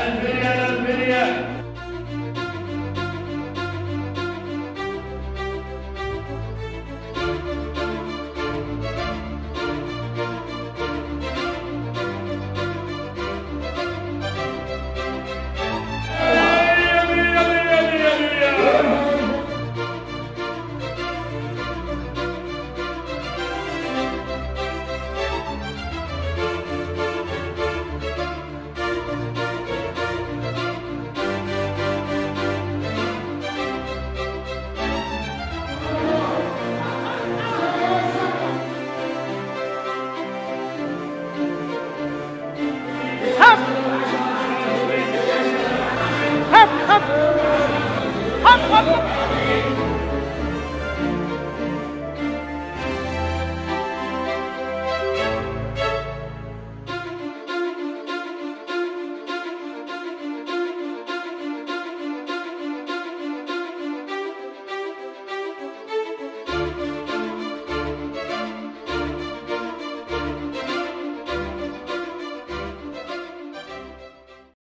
and King.